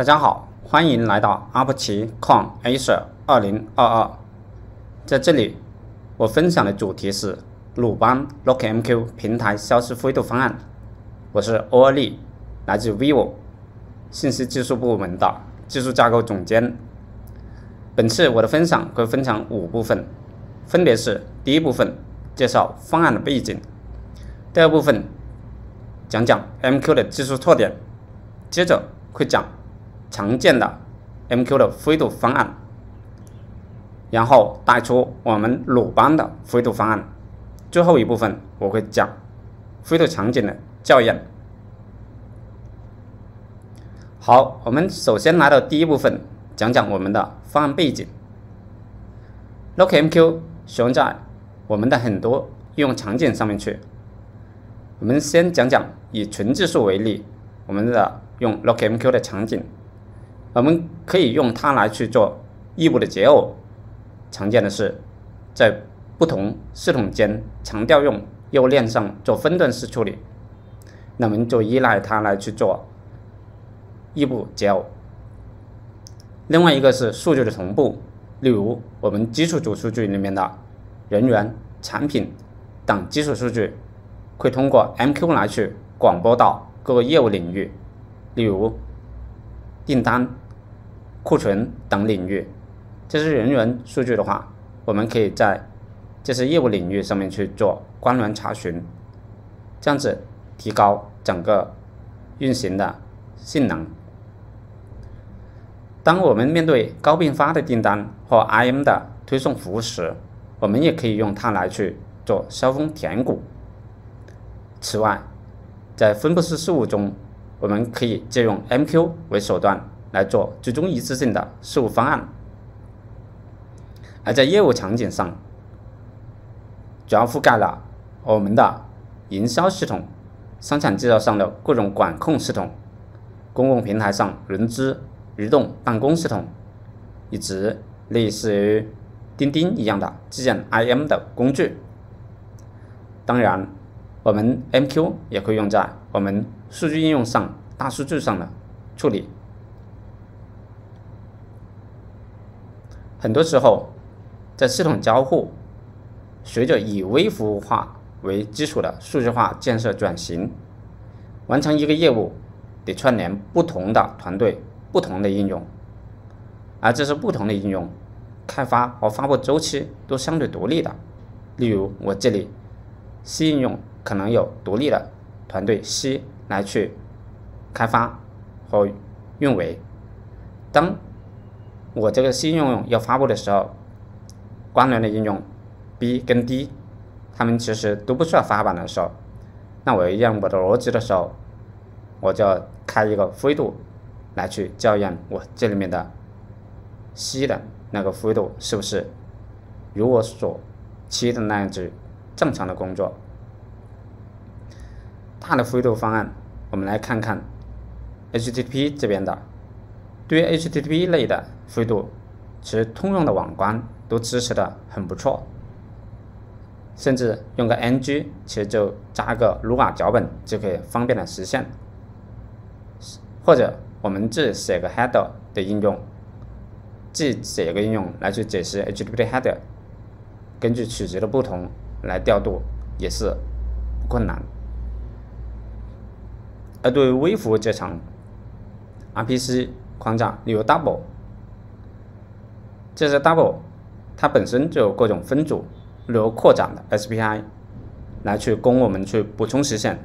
大家好，欢迎来到阿普奇矿 Asia 二零二二。在这里，我分享的主题是鲁班 RockMQ 平台消失灰度方案。我是欧尔利，来自 vivo 信息技术部门的技术架构总监。本次我的分享会分成五部分，分别是：第一部分介绍方案的背景；第二部分讲讲 MQ 的技术特点；接着会讲。常见的 MQ 的灰度方案，然后带出我们鲁班的灰度方案。最后一部分我会讲灰度场景的校验。好，我们首先来到第一部分，讲讲我们的方案背景。RockMQ 使用在我们的很多应用场景上面去。我们先讲讲以纯技术为例，我们的用 RockMQ 的场景。我们可以用它来去做异步的解耦，常见的是在不同系统间强调用业务链上做分段式处理，那我们就依赖它来去做异步解耦。另外一个是数据的同步，例如我们基础组数据里面的人员、产品等基础数据，会通过 MQ 来去广播到各个业务领域，例如订单。库存等领域，这是人员数据的话，我们可以在这些业务领域上面去做关联查询，这样子提高整个运行的性能。当我们面对高并发的订单或 IM 的推送服务时，我们也可以用它来去做削峰填谷。此外，在分布式事务中，我们可以借用 MQ 为手段。来做最终一致性的事务方案，而在业务场景上，主要覆盖了我们的营销系统、生产制造上的各种管控系统、公共平台上人资、移动办公系统，以及类似于钉钉一样的基建 IM 的工具。当然，我们 MQ 也会用在我们数据应用上、大数据上的处理。很多时候，在系统交互随着以微服务化为基础的数据化建设转型，完成一个业务得串联不同的团队、不同的应用，而这是不同的应用开发和发布周期都相对独立的。例如，我这里 C 应用可能有独立的团队 C 来去开发和运维，当我这个新应用要发布的时候，关联的应用 B 跟 D，他们其实都不需要发版的时候，那我要验我的逻辑的时候，我就要开一个灰度来去校验我这里面的 C 的那个灰度是不是如我所期的那样子正常的工作。大的灰度方案，我们来看看 HTTP 这边的。对于 HTTP 类的灰度，其实通用的网关都支持的很不错，甚至用个 NG，其实就加个 Lua 脚本就可以方便的实现。或者我们自己写个 header 的应用，自己写一个应用来去解释 HTTP 的 header，根据取值的不同来调度也是不困难。而对于微服务这层，RPC。框架，例如 Double，这是 Double，它本身就有各种分组，例如扩展的 SPI，来去供我们去补充实现。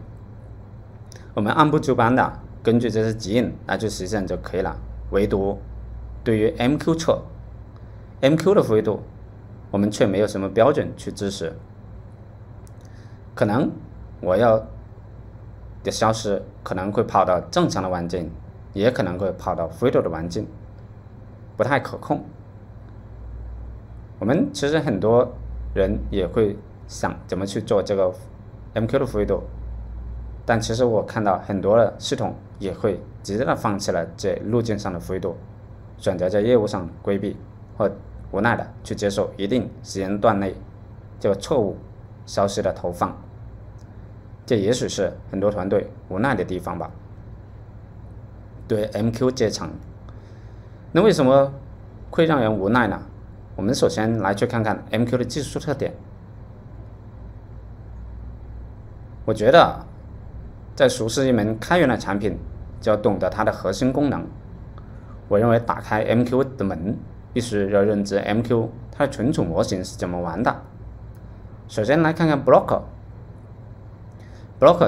我们按部就班的根据这些指引来去实现就可以了。唯独对于 MQ 侧，MQ 的维度，我们却没有什么标准去支持。可能我要的消失可能会跑到正常的环境。也可能会跑到灰度的环境，不太可控。我们其实很多人也会想怎么去做这个 MQ 的灰度，但其实我看到很多的系统也会直接的放弃了这路径上的灰度，选择在业务上规避，或无奈的去接受一定时间段内这个错误消息的投放。这也许是很多团队无奈的地方吧。对 MQ 阶层。那为什么会让人无奈呢？我们首先来去看看 MQ 的技术特点。我觉得，在熟悉一门开源的产品，就要懂得它的核心功能。我认为打开 MQ 的门，必须要认知 MQ 它的存储模型是怎么玩的。首先来看看 Block，Block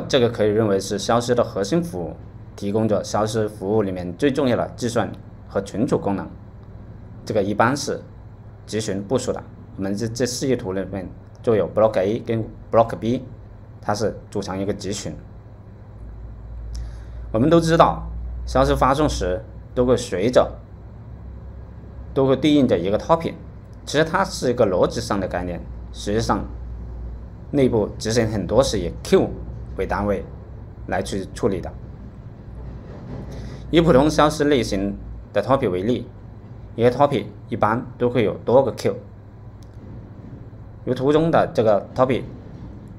这个可以认为是消失的核心服务，提供着消失服务里面最重要的计算和存储功能。这个一般是集群部署的。我们这这示意图里面就有 Block A 跟 Block B。它是组成一个集群。我们都知道，消息发送时都会随着，都会对应着一个 topic。其实它是一个逻辑上的概念，实际上内部执行很多是以 Q 为单位来去处理的。以普通消息类型的 topic 为例，一个 topic 一般都会有多个 Q。如图中的这个 topic，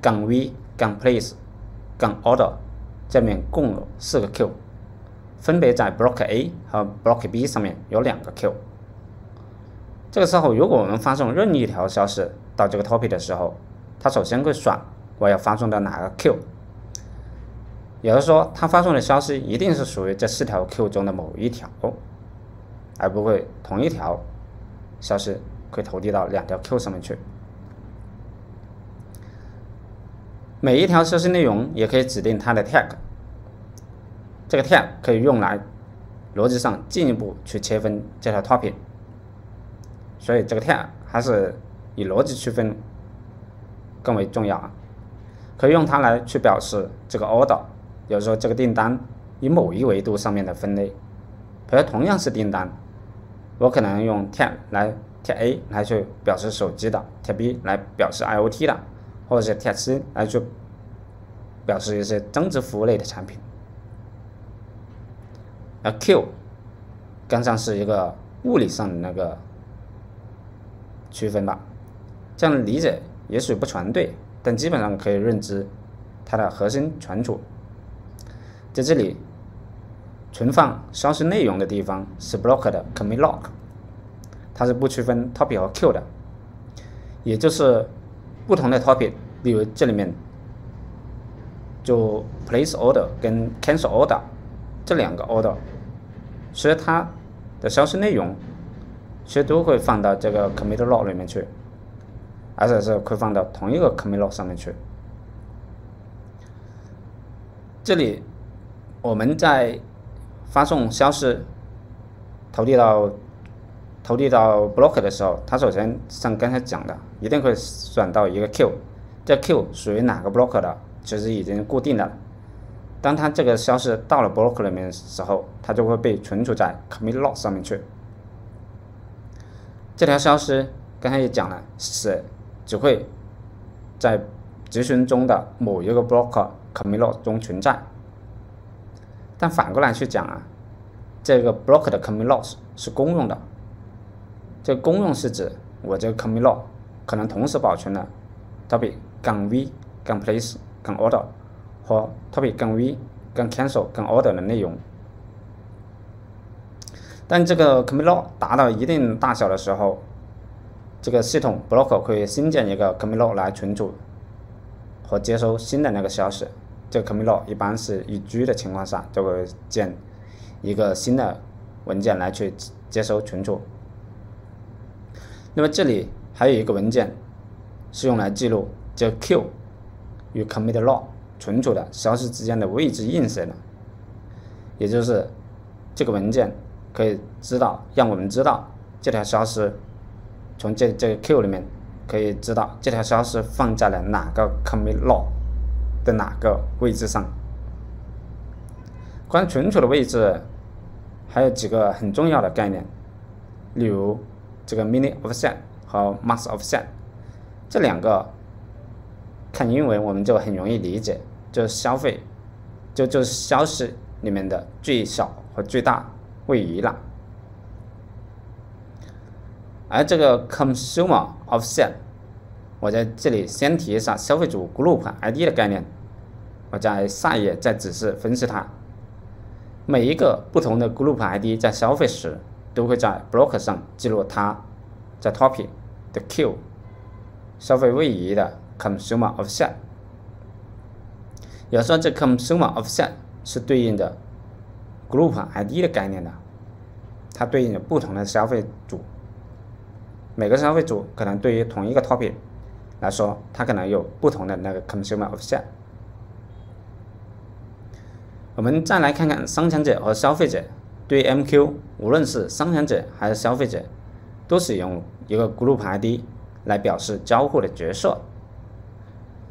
杠 V。杠 place，杠 order，这面共有四个 Q，分别在 block A 和 block B 上面有两个 Q。这个时候，如果我们发送任意一条消息到这个 topic 的时候，它首先会选我要发送到哪个 Q，也就是说，它发送的消息一定是属于这四条 Q 中的某一条，而不会同一条消息会投递到两条 Q 上面去。每一条消息内容也可以指定它的 tag，这个 tag 可以用来逻辑上进一步去切分这条 topic，所以这个 tag 还是以逻辑区分更为重要啊。可以用它来去表示这个 order，比如说这个订单以某一维度上面的分类，比如同样是订单，我可能用 tag 来 T A 来去表示手机的 tab 来表示 IOT 的。或者是 T C 来去表示一些增值服务类的产品，而 Q 更像是一个物理上的那个区分吧，这样理解也许不全对，但基本上可以认知它的核心存储，在这里存放消息内容的地方是 block 的 commit log，它是不区分 topic 和 Q 的，也就是。不同的 topic，比如这里面就 place order 跟 cancel order 这两个 order，其实它的消息内容其实都会放到这个 commit log 里面去，而且是会放到同一个 commit log 上面去。这里我们在发送消息投递到。投递到 block 的时候，它首先像刚才讲的，一定会选到一个 Q，这 Q 属于哪个 block 的，其实已经固定的。当它这个消息到了 block 里面的时候，它就会被存储在 commit log 上面去。这条消息刚才也讲了，是只会在集群中的某一个 block commit log 中存在。但反过来去讲啊，这个 block 的 commit log 是公用的。这个公用是指我这个 commit log 可能同时保存了 topic 杠 v 杠 place 杠 order 和 topic 杠 v 杠 cancel 杠 order 的内容。但这个 commit log 达到一定大小的时候，这个系统 block 会新建一个 commit log 来存储和接收新的那个消息。这 commit log 一般是以 G 的情况下就会建一个新的文件来去接收存储。那么这里还有一个文件，是用来记录这 Q 与 commit log 存储的消息之间的位置映射的，也就是这个文件可以知道，让我们知道这条消息从这这个 Q 里面可以知道这条消息放在了哪个 commit log 的哪个位置上。关于存储的位置，还有几个很重要的概念，例如。这个 mini offset 和 max offset 这两个看英文我们就很容易理解，就是消费，就就是消息里面的最小和最大位移了。而这个 consumer offset，我在这里先提一下消费主 group ID 的概念，我在下一页再仔细分析它。每一个不同的 group ID 在消费时，都会在 block 上记录它在 topic 的 Q 消费位移的 consumer offset。有时候这 consumer offset 是对应的 group ID 的概念的，它对应着不同的消费组。每个消费组可能对于同一个 topic 来说，它可能有不同的那个 consumer offset。我们再来看看生产者和消费者对 MQ，无论是生产者还是消费者，都使用一个 group ID 来表示交互的角色。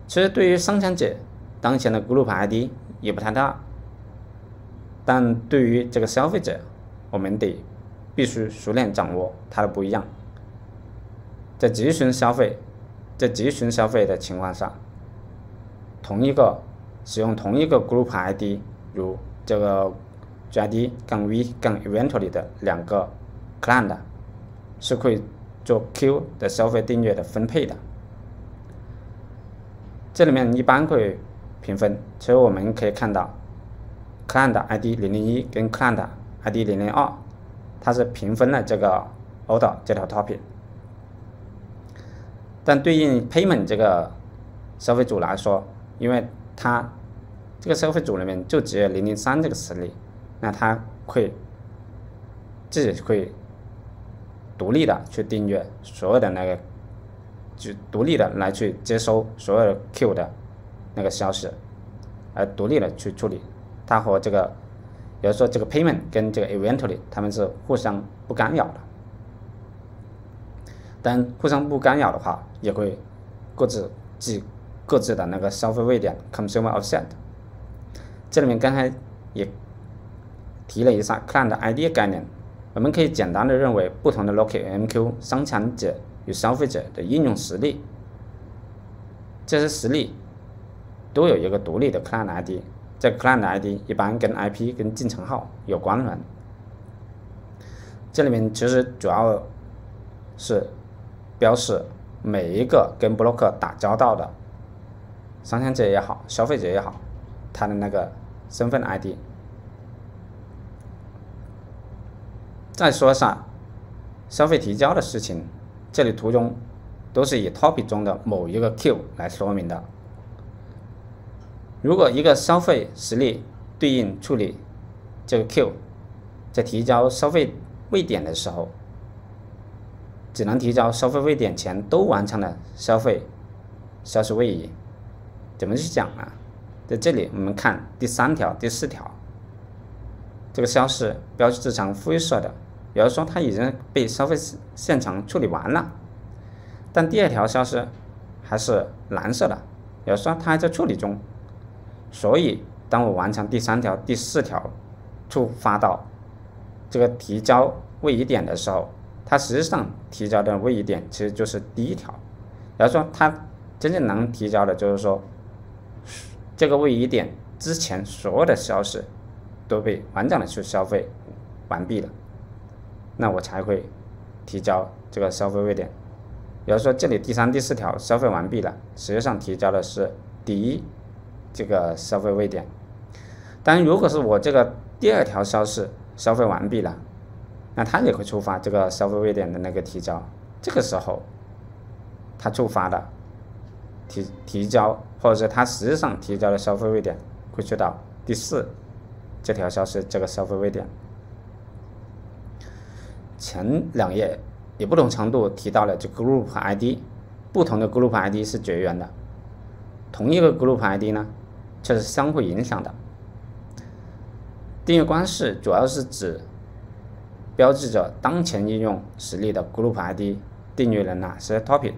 其实对于生产者，当前的 group ID 也不太大，但对于这个消费者，我们得必须熟练掌握它的不一样。在集群消费，在集群消费的情况下，同一个使用同一个 group ID，如这个 GID 杠 V 杠 Eventually 的两个 client，是可以做 Q 的消费订阅的分配的。这里面一般会评分，其实我们可以看到，client ID 零零一跟 client ID 零零二，它是平分了这个 order 这条 topic。但对应 payment 这个消费组来说，因为它这个消费组里面就只有零零三这个实例，那它会自己会独立的去订阅所有的那个，就独立的来去接收所有的 Q 的那个消息，而独立的去处理。它和这个，比如说这个 payment 跟这个 evently 他们是互相不干扰的。但互相不干扰的话，也会各自记各自的那个消费位点 （consumer offset）。这里面刚才也提了一下 client ID 概念，我们可以简单的认为不同的 local MQ 生产者与消费者的应用实例，这些实例都有一个独立的 client ID，这 client ID 一般跟 IP 跟进程号有关联。这里面其实主要是。标示每一个跟 broker 打交道的生产者也好，消费者也好，他的那个身份 ID。再说一下消费提交的事情，这里图中都是以 topic 中的某一个 Q 来说明的。如果一个消费实例对应处理这个 Q，在提交消费位点的时候。只能提交消费位点前都完成了消费消息位移，怎么去讲呢？在这里我们看第三条、第四条，这个消息标志成灰色的，也就是说它已经被消费现场处理完了。但第二条消息还是蓝色的，也就是说它还在处理中。所以当我完成第三条、第四条触发到这个提交位移点的时候。它实际上提交的位移点其实就是第一条，比如说它真正能提交的就是说，这个位移点之前所有的消息都被完整的去消费完毕了，那我才会提交这个消费位点。比如说这里第三、第四条消费完毕了，实际上提交的是第一这个消费位点。但如果是我这个第二条消息消费完毕了。那它也会触发这个消费位点的那个提交，这个时候，它触发的提提交，或者是它实际上提交的消费位点，会去到第四这条消息这个消费位点。前两页也不同程度提到了这 group ID，不同的 group ID 是绝缘的，同一个 group ID 呢，却是相互影响的。订阅关系主要是指。标志着当前应用实例的 group ID 订阅了哪些 topic，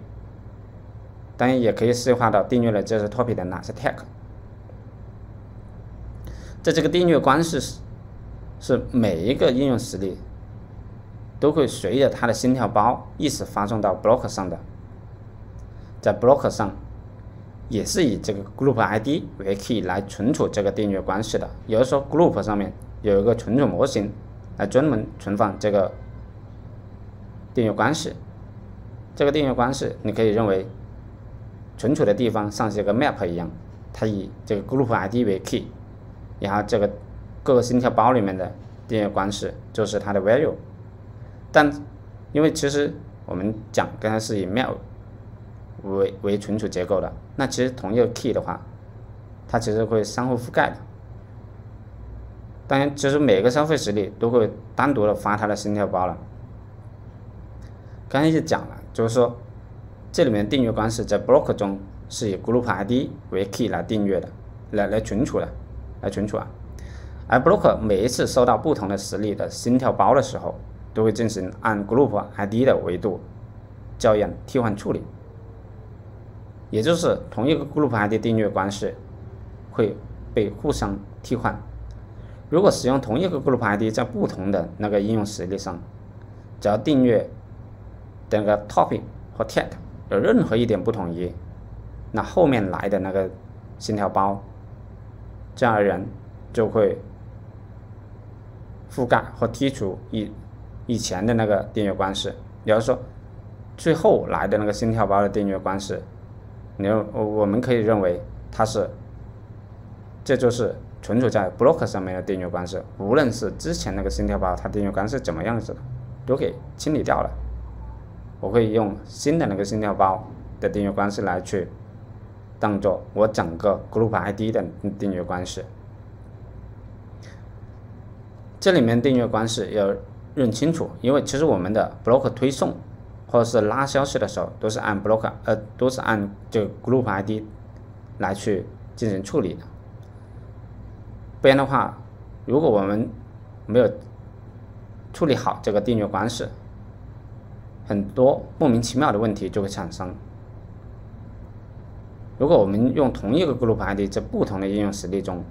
当然也可以细化到订阅了这是 topic 的哪些 tag。在这个订阅关系是是每一个应用实例都会随着它的心跳包一起发送到 block 上的，在 block 上也是以这个 group ID 为 key 来存储这个订阅关系的。也就是说，group 上面有一个存储模型。来专门存放这个订阅关系，这个订阅关系你可以认为存储的地方像是一个 map 一样，它以这个 group ID 为 key，然后这个各个心跳包里面的订阅关系就是它的 value，但因为其实我们讲刚才是以 mail 为为存储结构的，那其实同一个 key 的话，它其实会相互覆盖的。当然，其实每个消费实例都会单独的发它的心跳包了。刚才也讲了，就是说这里面订阅关系在 block 中是以 group ID 为 key 来订阅的，来来存储的，来存储啊。而 block 每一次收到不同的实例的心跳包的时候，都会进行按 group ID 的维度校验替换处理，也就是同一个 group ID 订阅关系会被互相替换。如果使用同一个 group ID 在不同的那个应用实例上，只要订阅的那个 topic 和 tag 有任何一点不统一，那后面来的那个心跳包，这样的人就会覆盖或剔除以以前的那个订阅关系。也就是说，最后来的那个心跳包的订阅关系，你我我们可以认为它是，这就是。存储在 block 上面的订阅关系，无论是之前那个心跳包它订阅关系怎么样子的，都给清理掉了。我会用新的那个心跳包的订阅关系来去当做我整个 group ID 的订阅关系。这里面订阅关系要认清楚，因为其实我们的 block 推送或者是拉消息的时候，都是按 block 呃都是按这个 group ID 来去进行处理的。不然的话，如果我们没有处理好这个订阅关系，很多莫名其妙的问题就会产生。如果我们用同一个 group ID 在不同的应用实例中，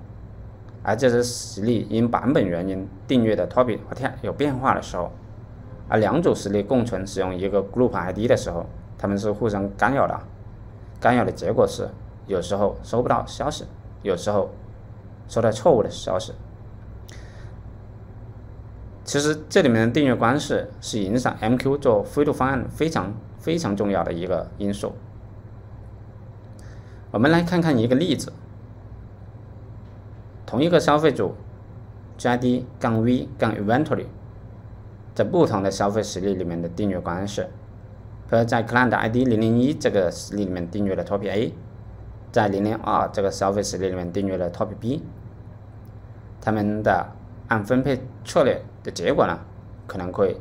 而这些实例因版本原因订阅的 topic 和 tag 有变化的时候，而两组实例共存使用一个 group ID 的时候，他们是互相干扰的。干扰的结果是，有时候收不到消息，有时候。收到错误的消息，其实这里面的订阅关系是影响 MQ 做灰度方案非常非常重要的一个因素。我们来看看一个例子：同一个消费组 GID 杠 V 杠 Inventory，在不同的消费实例里面的订阅关系，和在 Client ID 零零一这个实例里面订阅的 Topic A，在零零二这个消费实例里面订阅的 Topic B。他们的按分配策略结果呢，可能会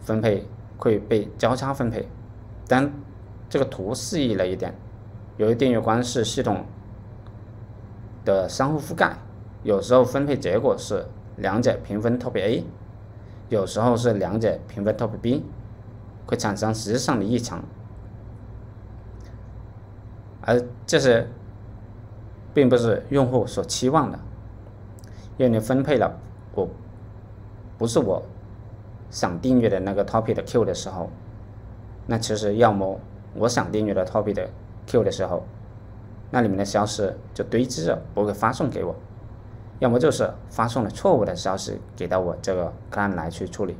分配会被交叉分配，但这个图示意了一点，由于订阅关系系统的相互覆盖，有时候分配结果是两者平分 top A，有时候是两者平分 top B，会产生实质上的异常，而这些并不是用户所期望的。因为你分配了不是我想订阅的那个 topic 的 Q 的时候，那其实要么我想订阅的 topic 的 Q 的时候，那里面的消息就堆积着不会发送给我，要么就是发送了错误的消息给到我这个 client 来去处理。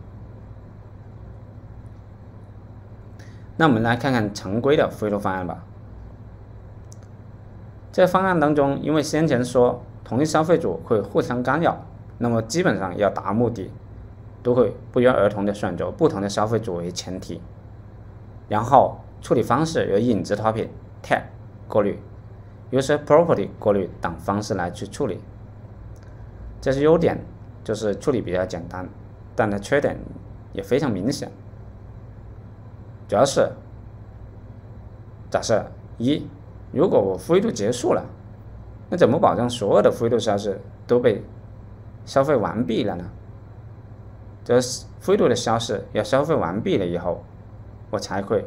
那我们来看看常规的灰度方案吧。这方案当中，因为先前说。同一消费组会互相干扰，那么基本上要达目的，都会不约而同的选择不同的消费组为前提，然后处理方式由影子 topic、tag 过滤、user property 过滤等方式来去处理。这是优点，就是处理比较简单，但它缺点也非常明显，主要是假设一，如果我灰度结束了。那怎么保证所有的灰度消息都被消费完毕了呢？这灰度的消息要消费完毕了以后，我才会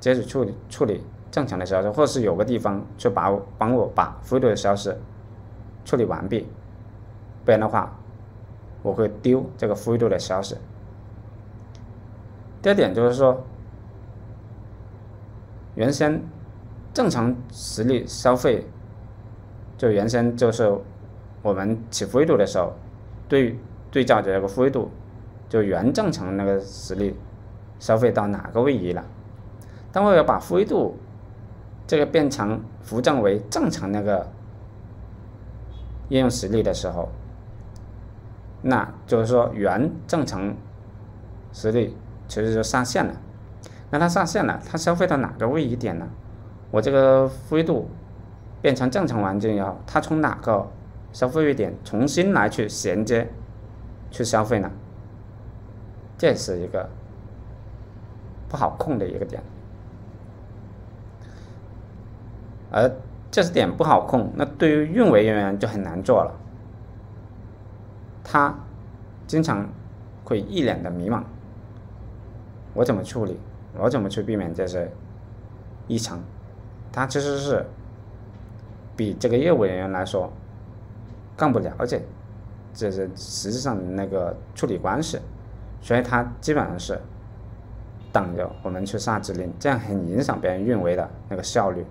接着处理处理正常的消息，或是有个地方去把我帮我把灰度的消息处理完毕，不然的话，我会丢这个灰度的消息。第二点就是说，原先正常实力消费。就原先就是我们起灰度的时候，对对照着这个灰度，就原正常那个实例消费到哪个位移了。当我要把灰度这个变成扶正为正常那个应用实例的时候，那就是说原正常实例其实就上线了。那它上线了，它消费到哪个位移点呢？我这个灰度变成正常环境以后，它从哪个消费位点重新来去衔接去消费呢？这是一个不好控的一个点，而这是点不好控，那对于运维人员就很难做了。他经常会一脸的迷茫，我怎么处理？我怎么去避免这些异常？他其实是比这个业务人员来说更不了解，这是实际上那个处理关系，所以他基本上是等着我们去下指令，这样很影响别人运维的那个效率。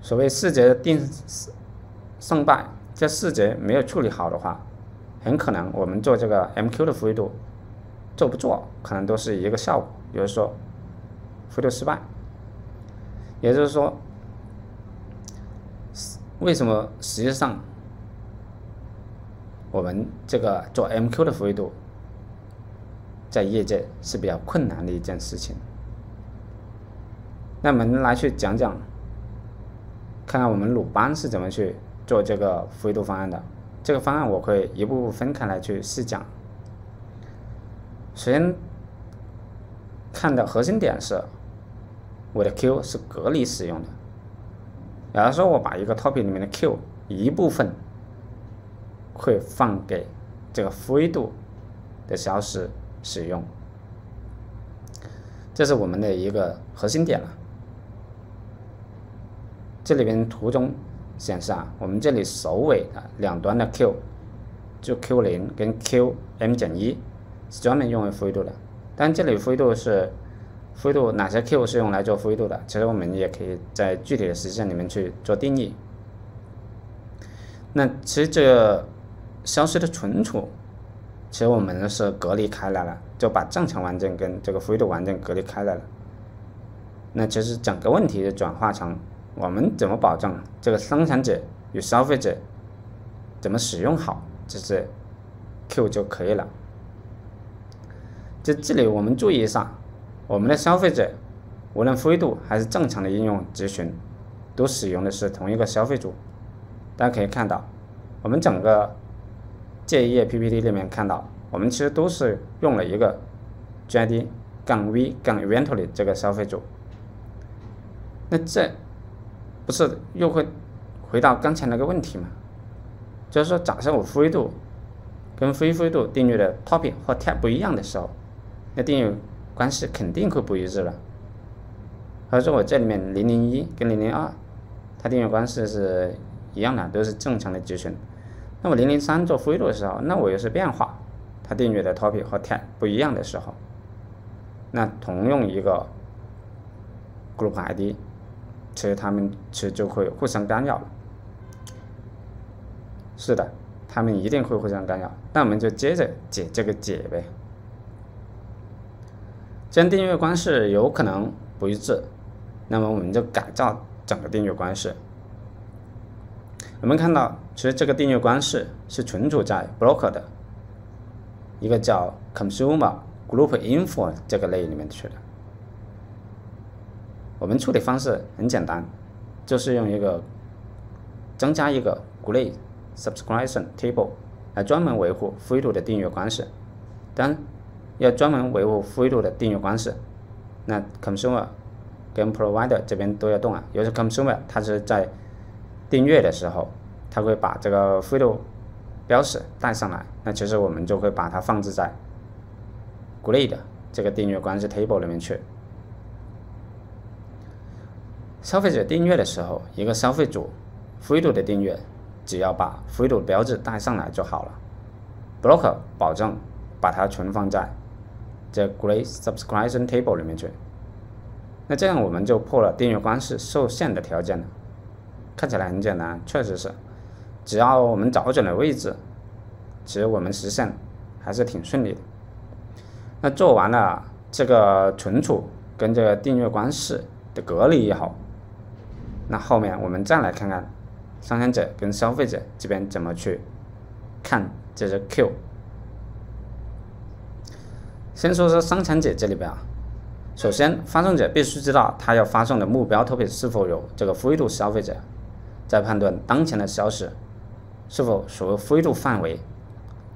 所谓细节定胜败，这细节没有处理好的话，很可能我们做这个 MQ 的服务度。做不做可能都是一个效果，比如说，灰度失败，也就是说，为什么实际上我们这个做 MQ 的服务度，在业界是比较困难的一件事情？那我们来去讲讲，看看我们鲁班是怎么去做这个服务度方案的。这个方案我会一步步分开来去细讲。首先，看的核心点是，我的 Q 是隔离使用的。假如说我把一个 topic 里面的 Q 一部分会放给这个灰度的消息使用，这是我们的一个核心点了。这里边图中显示啊，我们这里首尾的两端的 Q，就 Q 零跟 Q M 减一。是专门用于灰度的，但这里灰度是灰度哪些 Q 是用来做灰度的？其实我们也可以在具体的实现里面去做定义。那其实这个消息的存储，其实我们是隔离开来了，就把正常环境跟这个灰度环境隔离开来了。那其实整个问题就转化成我们怎么保证这个生产者与消费者怎么使用好这些 Q 就可以了。在这里，我们注意一下，我们的消费者，无论灰度还是正常的应用集群，都使用的是同一个消费组。大家可以看到，我们整个这一页 PPT 里面看到，我们其实都是用了一个 GID 杠 V 杠 Eventually 这个消费组。那这不是又会回到刚才那个问题吗？就是说，假设我灰度跟非灰度定义的 Topic 或 Tab 不一样的时候，那定义关系肯定会不一致了。或者说我这里面零零一跟零零二，它定义关系是一样的，都是正常的集群。那么零零三做灰度的时候，那我又是变化，它定义的 topic 和 tag 不一样的时候，那同用一个 group ID，其实他们其实就会互相干扰了。是的，他们一定会互相干扰。那我们就接着解这个解呗。既然订阅关系有可能不一致，那么我们就改造整个订阅关系。我们看到，其实这个订阅关系是存储在 broker 的一个叫 consumer group info 这个类里面去的。我们处理方式很简单，就是用一个增加一个 group subscription table 来专门维护灰度的订阅关系。当。要专门维护灰度的订阅关系，那 consumer 跟 provider 这边都要动啊。尤其 consumer，它是在订阅的时候，它会把这个灰度标识带上来，那其实我们就会把它放置在 grade 这个订阅关系 table 里面去。消费者订阅的时候，一个消费主灰度的订阅，只要把灰度标志带上来就好了。broker 保证把它存放在。这 Great Subscription Table 里面去，那这样我们就破了订阅关系受限的条件了。看起来很简单，确实是，只要我们找准了位置，其实我们实现还是挺顺利的。那做完了这个存储跟这个订阅关系的隔离以后，那后面我们再来看看生产者跟消费者这边怎么去看这些 Q。先说说生产者这里边啊，首先发送者必须知道他要发送的目标特别是否有这个灰度消费者，再判断当前的消息是否属于灰度范围，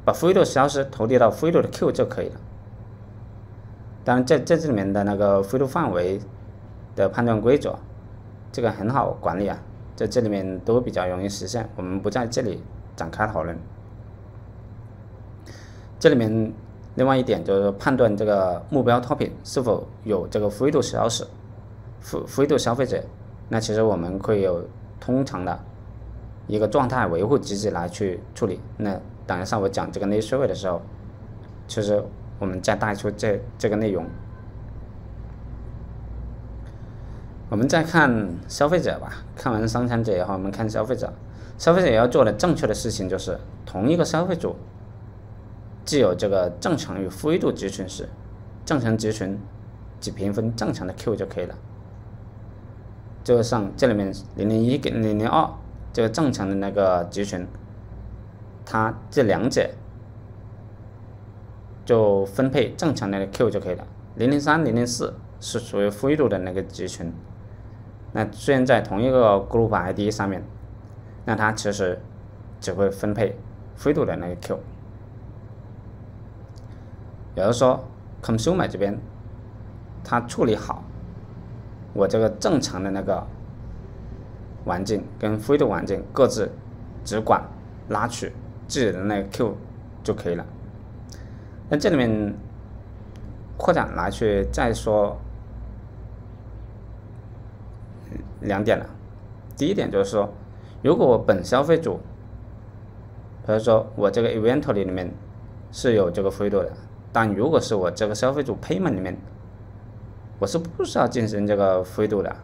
把灰度消息投递到灰度的 Q 就可以了。当然，在在这里面的那个灰度范围的判断规则，这个很好管理啊，在这里面都比较容易实现，我们不在这里展开讨论。这里面。另外一点就是判断这个目标 topic 是否有这个灰度消息，灰灰度消费者，那其实我们会有通常的一个状态维护机制来去处理。那等一下我讲这个内设备的时候，其实我们再带出这这个内容。我们再看消费者吧，看完生产者以后，我们看消费者。消费者要做的正确的事情就是同一个消费组。既有这个正常与灰度集群时，正常集群只平分正常的 Q 就可以了。就像这里面零零一跟零零二这个正常的那个集群，它这两者就分配正常的 Q 就可以了。零零三、零零四是属于灰度的那个集群，那虽然在同一个 group ID 上面，那它其实只会分配灰度的那个 Q。比如说，consumer 这边，它处理好我这个正常的那个环境跟灰度环境各自只管拉取自己的那个 Q 就可以了。那这里面扩展来去再说两点了。第一点就是说，如果我本消费组，比如说我这个 event 里里面是有这个灰度的。但如果是我这个消费组 payment 里面，我是不需要进行这个灰度的，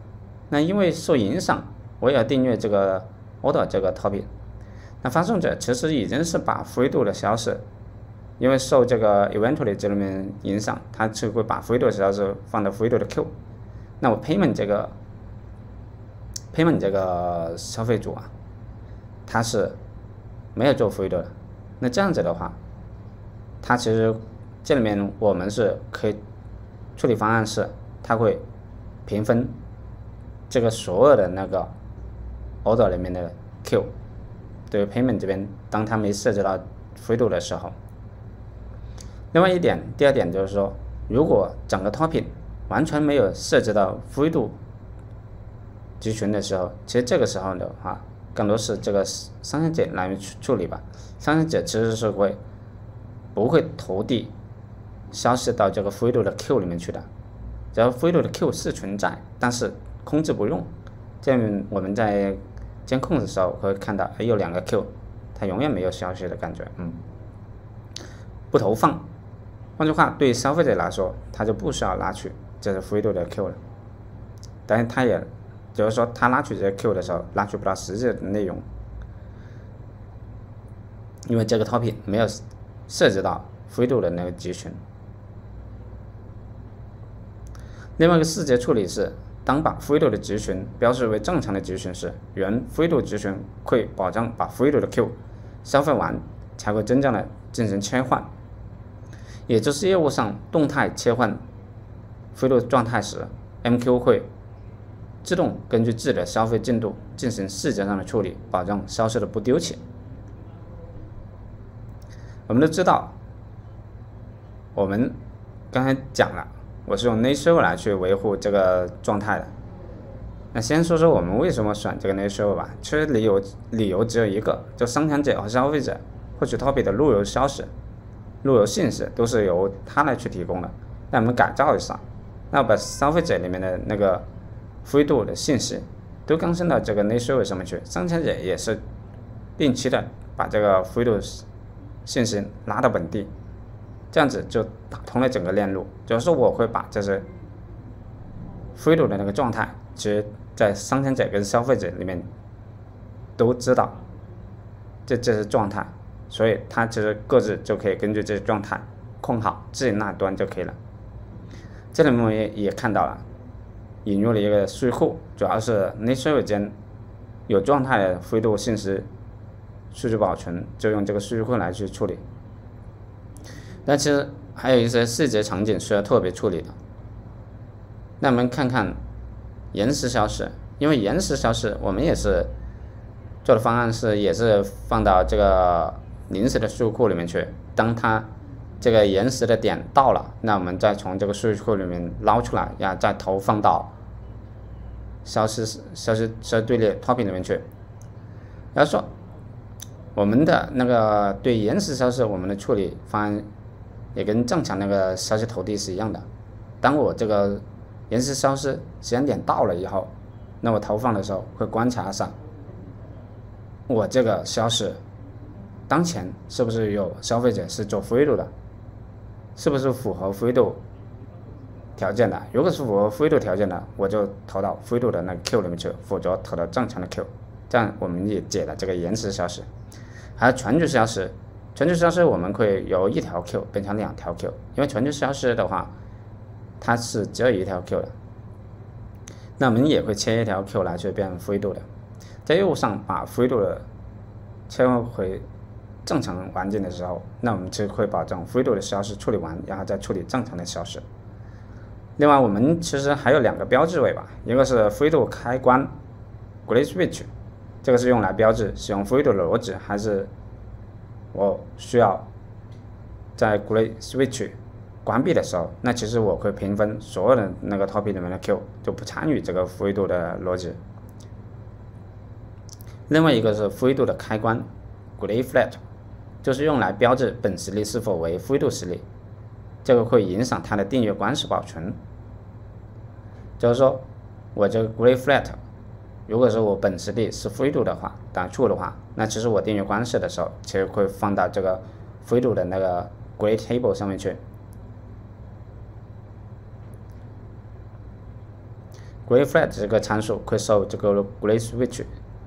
那因为受影响，我也要订阅这个 order 这个 topic，那发送者其实已经是把灰度的消息，因为受这个 eventually 这里面影响，它就会把灰度的消息放到灰度的 Q，那我 payment 这个 payment 这个消费组啊，它是没有做灰度的，那这样子的话，它其实。这里面我们是可以处理方案是，它会平分这个所有的那个 order 里面的 Q，对 payment 这边，当它没涉及到灰度的时候。另外一点，第二点就是说，如果整个 topic 完全没有涉及到灰度集群的时候，其实这个时候的话，更多是这个生产者来处处理吧。生产者其实是会不会投递。消失到这个灰度的 Q 里面去的，只要灰度的 Q 是存在，但是控制不用，这样我们在监控的时候会看到，哎，有两个 Q，它永远没有消失的感觉，嗯，不投放。换句话，对消费者来说，他就不需要拉取这是灰度的 Q 了，但是他也，就是说他拉取这些 Q 的时候，拉取不到实际的内容，因为这个 topic 没有涉及到灰度的那个集群。另外一个细节处理是，当把灰度的集群标示为正常的集群时，原灰度集群会保障把灰度的 Q 消费完，才会真正的进行切换。也就是业务上动态切换灰度状态时，MQ 会自动根据自己的消费进度进行细节上的处理，保证消息的不丢弃。我们都知道，我们刚才讲了。我是用 nature 来去维护这个状态的。那先说说我们为什么选这个 nature 吧。其实理由理由只有一个，就生产者和消费者获取 topic 的路由消息、路由信息都是由他来去提供的。那我们改造一下，那把消费者里面的那个灰度的信息都更新到这个 nature 上面去，生产者也是定期的把这个灰度信息拉到本地。这样子就打通了整个链路，就是我会把这些飞度的那个状态，其实在生产者跟消费者里面都知道，这这是状态，所以它其实各自就可以根据这些状态控好自己那端就可以了。这里面也也看到了，引入了一个数据库，主要是内设间有状态的灰度信息数据保存，就用这个数据库来去处理。但其实还有一些细节场景需要特别处理的。那我们看看延时消失，因为延时消失，我们也是做的方案是也是放到这个临时的数据库里面去。当它这个延时的点到了，那我们再从这个数据库里面捞出来，然后再投放到消失消失消失队列 topic 里面去。然后说我们的那个对延时消失，我们的处理方案也跟正常那个消息投递是一样的。当我这个延时消失时间点到了以后，那我投放的时候会观察上，我这个消息当前是不是有消费者是做飞度的，是不是符合飞度条件的？如果是符合飞度条件的，我就投到飞度的那个 Q 里面去，否则投到正常的 Q，这样我们也解了这个延时消失。还有全局消失，全局消失我们可以由一条 Q 变成两条 Q，因为全局消失的话。它是只有一条 Q 的，那我们也会切一条 Q 来去变灰度的，在业务上把灰度的切换回正常环境的时候，那我们就会把这种灰度的消失处理完，然后再处理正常的消失。另外，我们其实还有两个标志位吧，一个是灰度开关 Gray Switch，这个是用来标志使用灰度的逻辑，还是我需要在 Gray Switch。关闭的时候，那其实我会平分所有的那个 topic 里面的 Q，就不参与这个灰度的逻辑。另外一个是灰度的开关，Gray Flat，就是用来标志本实例是否为灰度实例，这个会影响它的订阅关系保存。就是说，我这个 Gray Flat，如果说我本实例是灰度的话，打错的话，那其实我订阅关系的时候，其实会放到这个灰度的那个 great Table 上面去。great Flat 这个参数会受这个 great Switch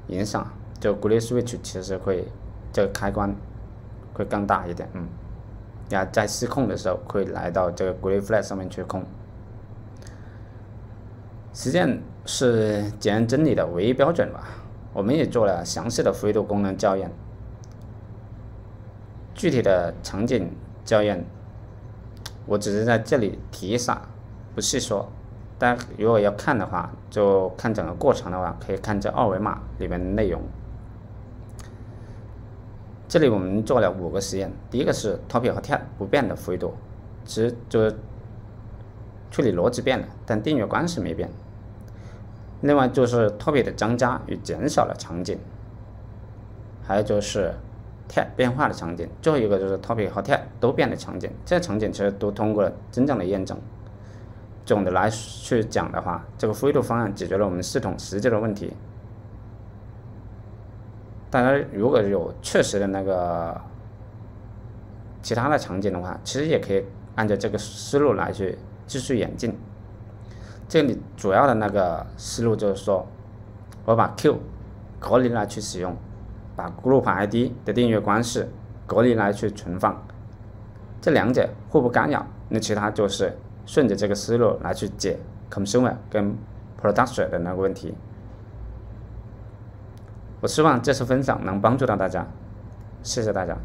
影响，就 great Switch 其实会这个开关会更大一点，嗯，然后在失控的时候会来到这个 great Flat 上面去控。实践是检验真理的唯一标准吧？我们也做了详细的灰度功能校验，具体的场景校验，我只是在这里提一下，不细说。大家如果要看的话，就看整个过程的话，可以看这二维码里面的内容。这里我们做了五个实验，第一个是 topic 和 tag 不变的灰度，其实就是处理逻辑变了，但订阅关系没变。另外就是 topic 的增加与减少的场景，还有就是 tag 变化的场景，最后一个就是 topic 和 tag 都变的场景。这些场景其实都通过了真正的验证。总的来去讲的话，这个灰度方案解决了我们系统实际的问题。大家如果有确实的那个其他的场景的话，其实也可以按照这个思路来去继续演进。这里主要的那个思路就是说，我把 Q 隔离来去使用，把 Group ID 的订阅关系隔离来去存放，这两者互不干扰，那其他就是。顺着这个思路来去解 consumer 跟 production 的那个问题，我希望这次分享能帮助到大家，谢谢大家。